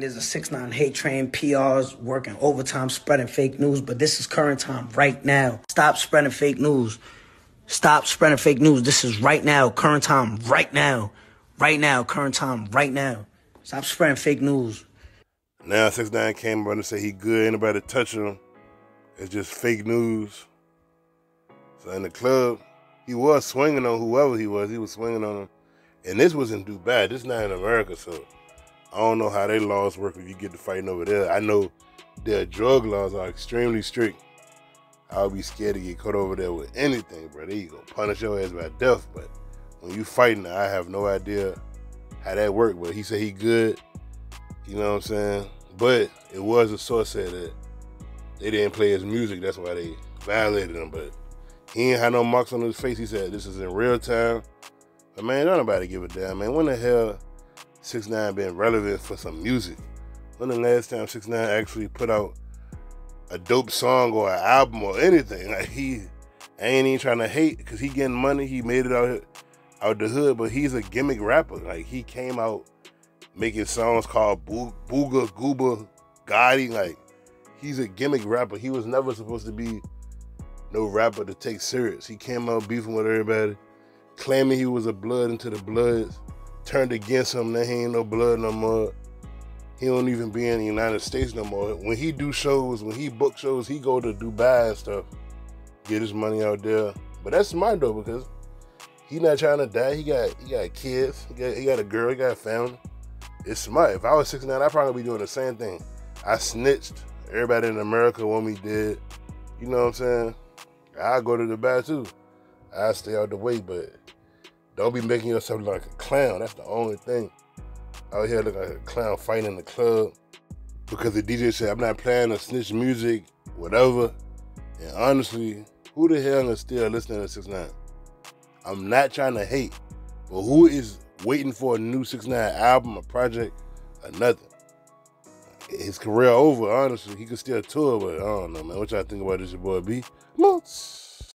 there's a 6 9 hate train, PRs working overtime, spreading fake news, but this is current time right now. Stop spreading fake news. Stop spreading fake news. This is right now, current time, right now. Right now, current time, right now. Stop spreading fake news. Now six nine came around and say he good, anybody touching him. It's just fake news. So in the club, he was swinging on whoever he was. He was swinging on him. And this was in Dubai. This is not in America, so I don't know how their laws work if you get to fighting over there. I know their drug laws are extremely strict. I would be scared to get caught over there with anything, bro. They gonna punish your ass by death. But when you fighting, I have no idea how that worked. But he said he good. You know what I'm saying? But it was a source said that they didn't play his music. That's why they violated him. But he ain't had no marks on his face. He said this is in real time. But man, don't nobody give a damn, man. When the hell Six Nine been relevant for some music? When the last time Six Nine actually put out a dope song or an album or anything? Like he ain't even trying to hate because he getting money. He made it out out the hood, but he's a gimmick rapper. Like he came out making songs called Booga Gooba Gotti. Like he's a gimmick rapper. He was never supposed to be no rapper to take serious. He came out beefing with everybody, claiming he was a blood into the Bloods, turned against him. Now he ain't no blood no more. He don't even be in the United States no more. When he do shows, when he book shows, he go to Dubai and stuff, get his money out there. But that's smart though because he not trying to die. He got he got kids. He got, he got a girl. He got a family. It's smart. If I was 69, I'd probably be doing the same thing. I snitched. Everybody in America want me dead. You know what I'm saying? I go to the too. I stay out the way, but don't be making yourself look like a clown. That's the only thing. Out here looking like a clown fighting in the club because the DJ said I'm not playing a snitch music, whatever. And honestly, who the hell is still listening to Six Nine? I'm not trying to hate, but who is waiting for a new Six Nine album, a project, or nothing? His career over, honestly. He could still tour, but I don't know, man. What y'all think about this, your boy B? Moots.